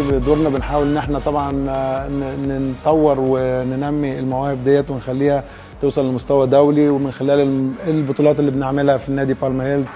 دورنا بنحاول إن إحنا طبعا آه، نطور وننمي المواهب ديت ونخليها توصل لمستوى دولي ومن خلال البطولات اللي بنعملها في النادي بالما هيلز